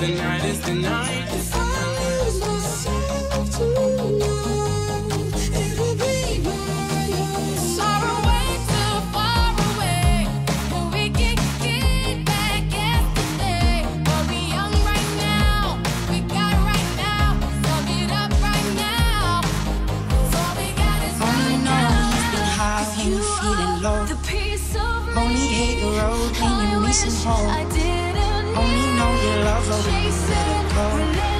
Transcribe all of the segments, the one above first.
We got it right now. So get up right now. So all we got is Only right know now. you've been high when you're feeling low. The piece of. Only hate the road when you're missing wish home. Only know you love her when you go.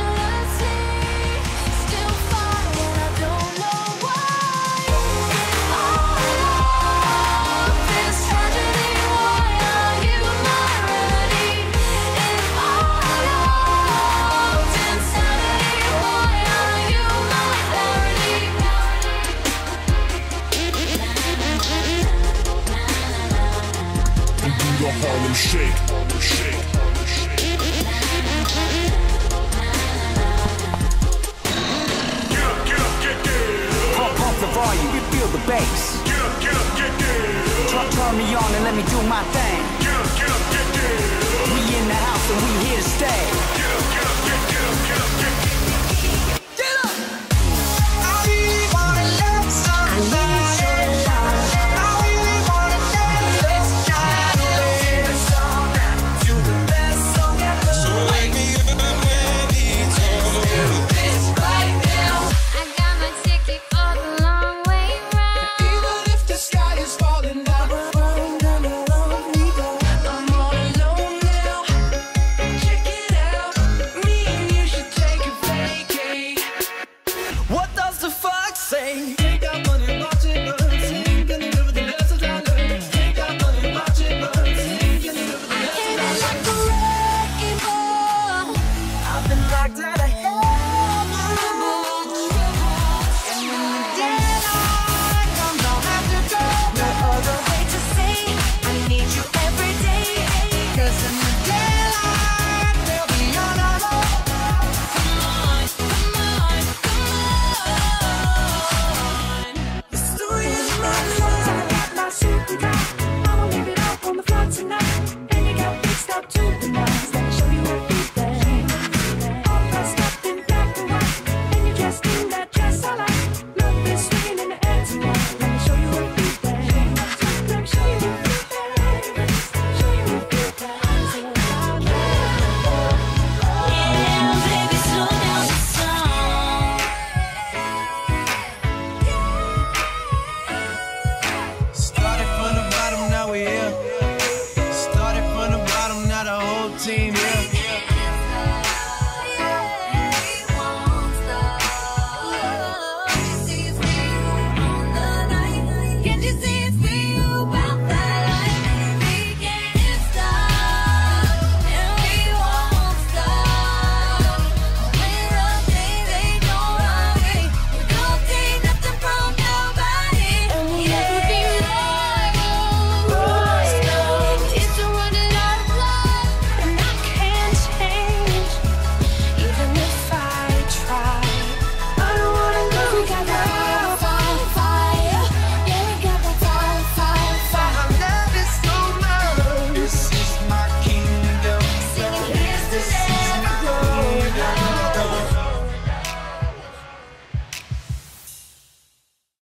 volume, you feel the bass. Get up, get up, get down. Turn, turn me on and let me do my thing. Get up, get up, get down. We in the house and we here.